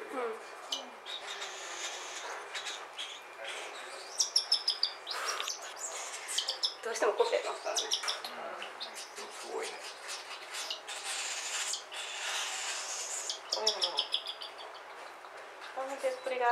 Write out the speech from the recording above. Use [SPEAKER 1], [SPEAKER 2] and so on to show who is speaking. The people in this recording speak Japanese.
[SPEAKER 1] うん。どうしてもコってますからね。
[SPEAKER 2] すごいね
[SPEAKER 1] これもこ手っりが